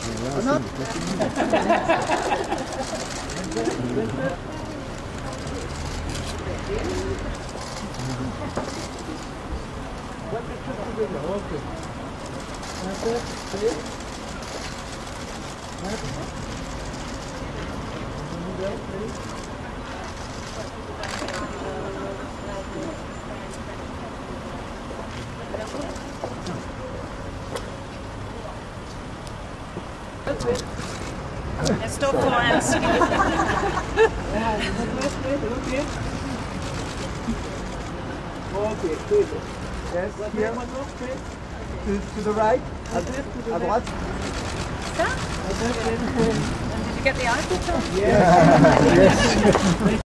Or not? One picture to the window, okay. That's it, see? That's it. There, please. That's it. Jeg står foran Okay. Good. Yes, here. To, to the right. À, droite. Did you get the Eiffel Tower? Yes. yes.